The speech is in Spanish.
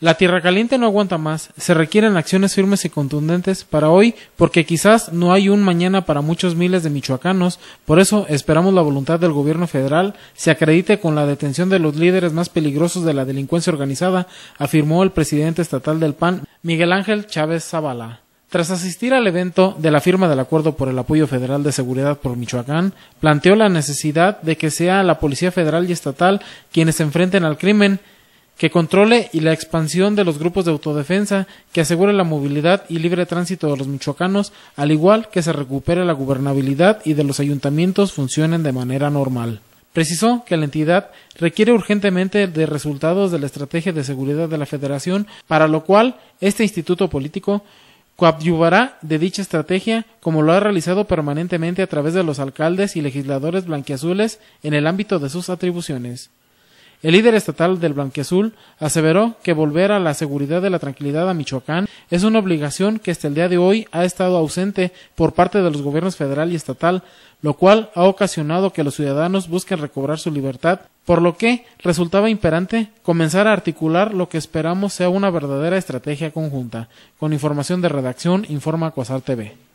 La Tierra Caliente no aguanta más, se requieren acciones firmes y contundentes para hoy, porque quizás no hay un mañana para muchos miles de michoacanos, por eso esperamos la voluntad del gobierno federal. Se acredite con la detención de los líderes más peligrosos de la delincuencia organizada, afirmó el presidente estatal del PAN, Miguel Ángel Chávez Zavala. Tras asistir al evento de la firma del Acuerdo por el Apoyo Federal de Seguridad por Michoacán, planteó la necesidad de que sea la Policía Federal y Estatal quienes se enfrenten al crimen, que controle y la expansión de los grupos de autodefensa, que asegure la movilidad y libre tránsito de los michoacanos, al igual que se recupere la gobernabilidad y de los ayuntamientos funcionen de manera normal. Precisó que la entidad requiere urgentemente de resultados de la estrategia de seguridad de la Federación, para lo cual este instituto político coadyuvará de dicha estrategia como lo ha realizado permanentemente a través de los alcaldes y legisladores blanquiazules en el ámbito de sus atribuciones. El líder estatal del Blanquiazul aseveró que volver a la seguridad de la tranquilidad a Michoacán es una obligación que hasta el día de hoy ha estado ausente por parte de los gobiernos federal y estatal, lo cual ha ocasionado que los ciudadanos busquen recobrar su libertad, por lo que resultaba imperante comenzar a articular lo que esperamos sea una verdadera estrategia conjunta. Con información de redacción, informa Cuasar TV.